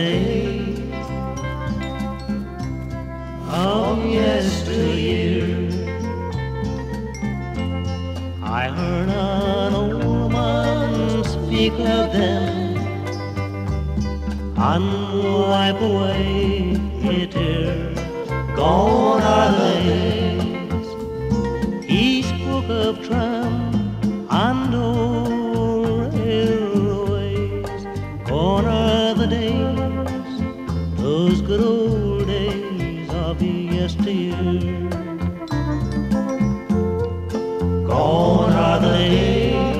day of yesteryear. I heard an old man speak of them and wipe away a tear. Gone are the days. He spoke of tramp and old railways. Gone of yesteryear. Gone are the days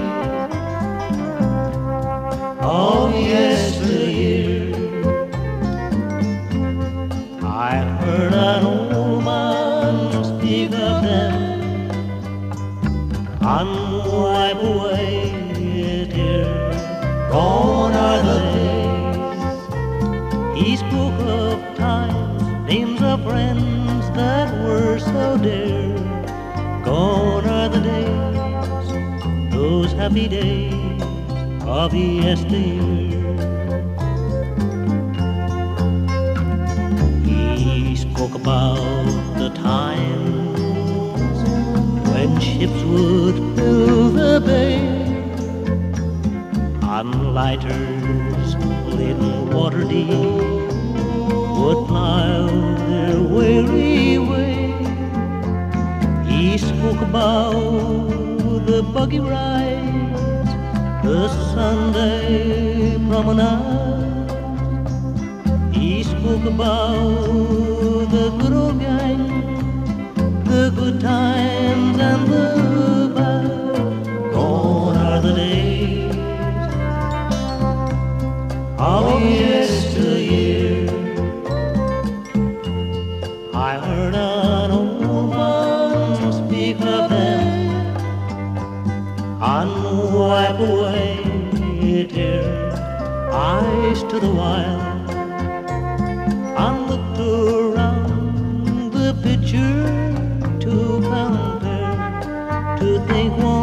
oh, of yesteryear. I heard an old man speak of them and wipe away a tear. Gone are the days. He spoke of times, names of friends that were so dear. Gone are the days, those happy days of yesteryear. He spoke about the times when ships would fill the bay and lighters laden water deep about the buggy rides, the Sunday promenade. He spoke about the good old gang, the good times and the bad. Gone are the days of yesteryear. I heard away, dear, eyes to the wild. I looked around the picture to compare, to think one.